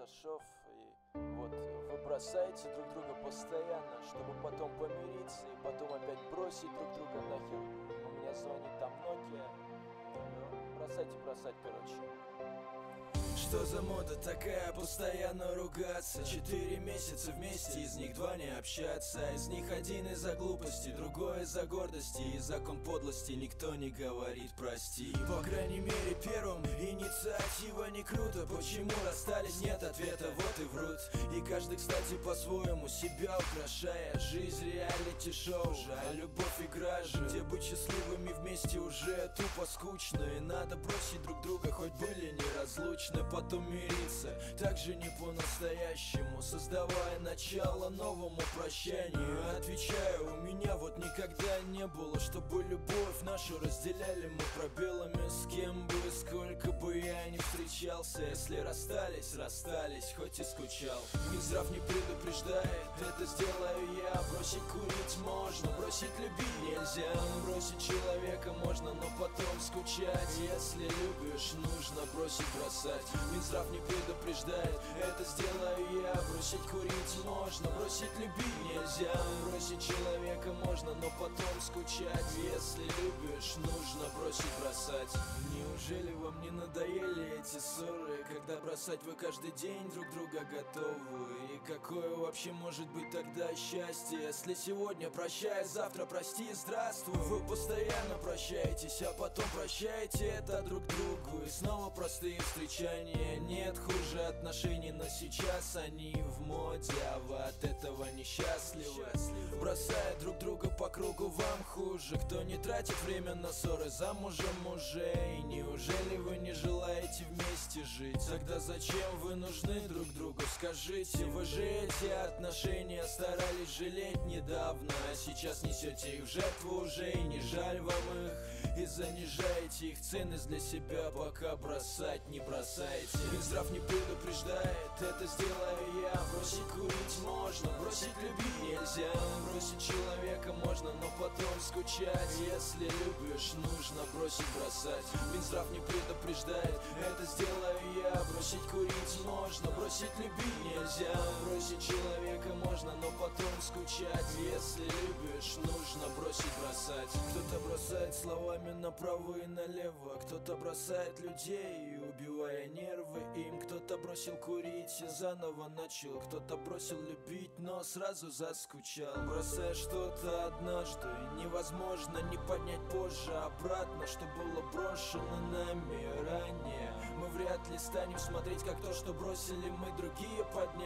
Карташов. И вот вы бросаете друг друга постоянно, чтобы потом помириться и потом опять бросить друг друга нахер. У меня звонит там Nokia. Ну, бросайте, бросать, короче. Что за мода такая, постоянно ругаться Четыре месяца вместе, из них два не общаться Из них один из-за глупости, другой из-за гордости И закон подлости никто не говорит прости По крайней мере первым инициатива не круто Почему расстались, нет ответа, вот и врут. И каждый, кстати, по-своему себя украшая Жизнь реалити-шоу, а любовь игра же. Где быть счастливыми вместе уже тупо скучно. И надо бросить друг друга, хоть были неразлучны. Потом мириться Так же не по-настоящему. Создавая начало новому прощанию. Отвечаю, у меня вот никогда не было Чтобы любовь нашу разделяли мы пробелами. С кем бы, сколько бы я не встречался Если расстались, расстались, хоть и скучал. Минздрав не предупреждает, это сделаю я. Бросить курить можно, бросить любить нельзя. Бросить человека можно, но потом скучать. Если любишь, нужно бросить бросать. Минздрав не предупреждает Это сделаю Бросить курить можно Бросить любить нельзя. Бросить человека можно Но потом скучать. Если любишь, нужно бросить бросать. Неужели вам не надоели эти ссоры? Когда бросать вы каждый день друг друга готовы. И какое вообще может быть тогда счастье? Если сегодня прощай, завтра прости, здравствуй. Вы постоянно прощаетесь, а потом прощаете это друг другу. И снова простые встречания. Нет хуже отношений, но сейчас они в моде А вы от этого несчастливы. Бросая друг друга хуже Кто не тратит время на ссоры. Замужем мужей Неужели вы не желаете вместе жить? Тогда зачем вы нужны друг другу? Скажите, вы же эти отношения старались жалеть недавно А сейчас несете их в жертву уже и не жаль вам их. И занижаете их ценность для себя, пока бросать не бросаете. Минздрав не предупреждает, это сделаю я. Бросить курить можно, бросить любить нельзя. Бросить человека можно, но потом скучать Если любишь, нужно бросить бросать. Минздрав не предупреждает, это сделаю я. Бросить курить можно, бросить любить нельзя. Бросить человека можно, скучать. Если любишь, нужно бросить бросать. Кто-то бросает словами направо и налево Кто-то бросает людей, убивая нервы им. Кто-то бросил курить и заново начал Кто-то бросил любить, но сразу заскучал. Бросая что-то однажды Невозможно не поднять позже. Обратно Что было брошено нами ранее. Мы вряд ли станем смотреть, как то, что бросили мы другие подняли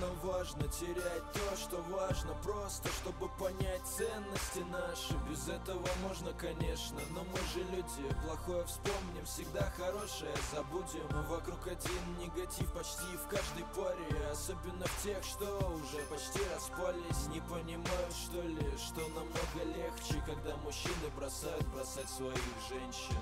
Нам важно терять то, что важно. Просто, чтобы понять ценности наши. Без этого можно, конечно, но мы же люди. Плохое вспомним, всегда хорошее забудем. Вокруг один негатив почти в каждой паре. Особенно в тех, что уже почти распались. Не понимают что ли, что намного легче Когда мужчины бросают бросать своих женщин